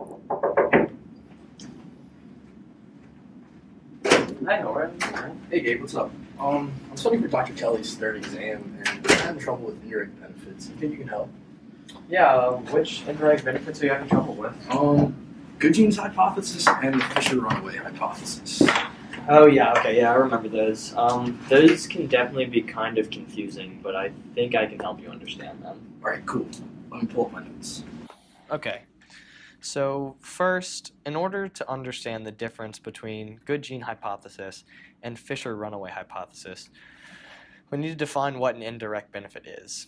Hi, how are you? Hey, Gabe, what's up? Um, I'm studying for Dr. Kelly's third exam, and I'm having trouble with indirect benefits. I think you can help. Yeah, uh, which indirect benefits are you having trouble with? Um, Good genes hypothesis and the Fisher-Runaway hypothesis. Oh yeah, okay, yeah, I remember those. Um, those can definitely be kind of confusing, but I think I can help you understand them. All right, cool. Let me pull up my notes. Okay, so, first, in order to understand the difference between good gene hypothesis and Fisher runaway hypothesis, we need to define what an indirect benefit is.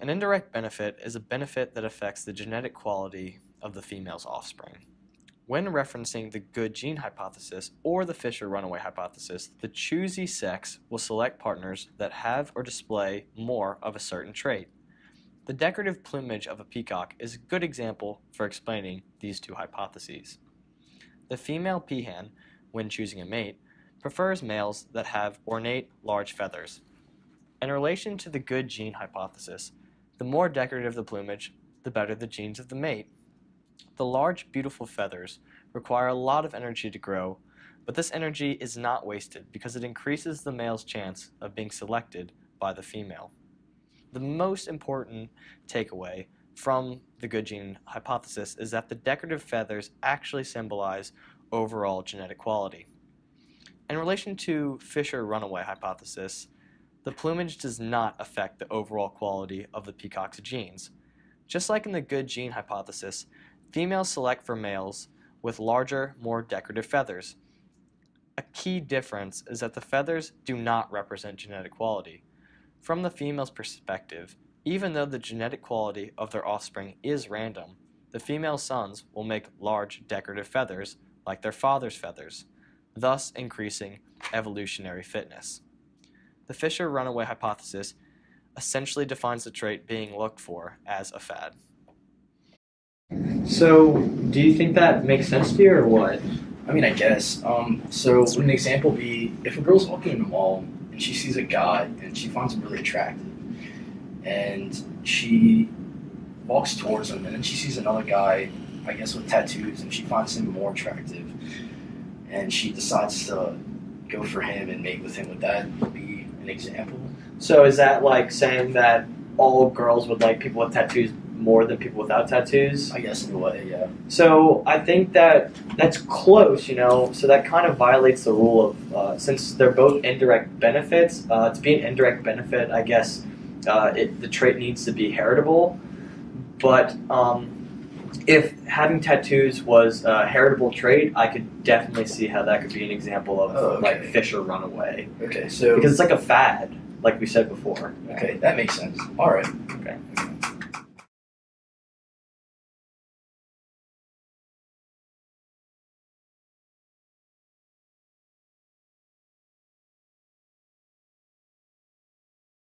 An indirect benefit is a benefit that affects the genetic quality of the female's offspring. When referencing the good gene hypothesis or the Fisher runaway hypothesis, the choosy sex will select partners that have or display more of a certain trait. The decorative plumage of a peacock is a good example for explaining these two hypotheses. The female peahen, when choosing a mate, prefers males that have ornate, large feathers. In relation to the good gene hypothesis, the more decorative the plumage, the better the genes of the mate. The large, beautiful feathers require a lot of energy to grow, but this energy is not wasted because it increases the male's chance of being selected by the female the most important takeaway from the good gene hypothesis is that the decorative feathers actually symbolize overall genetic quality. In relation to Fisher runaway hypothesis, the plumage does not affect the overall quality of the peacock's genes. Just like in the good gene hypothesis, females select for males with larger, more decorative feathers. A key difference is that the feathers do not represent genetic quality. From the female's perspective, even though the genetic quality of their offspring is random, the female sons will make large decorative feathers like their father's feathers, thus increasing evolutionary fitness. The Fisher runaway hypothesis essentially defines the trait being looked for as a fad. So, do you think that makes sense to you, or what? I mean, I guess. Um, so would an example be if a girl's walking in the mall and she sees a guy and she finds him really attractive, and she walks towards him, and then she sees another guy, I guess with tattoos, and she finds him more attractive, and she decides to go for him and mate with him. Would that be an example? So, is that like saying that all girls would like people with tattoos more than people without tattoos? I guess in a way, yeah. So I think that that's close, you know. So that kind of violates the rule of uh, since they're both indirect benefits. Uh, to be an indirect benefit, I guess uh, it, the trait needs to be heritable. But um, if having tattoos was a heritable trait, I could definitely see how that could be an example of Oh, okay. like Fisher runaway Okay, so because it's like a fad, like we said before. okay, that makes sense. All right. Okay.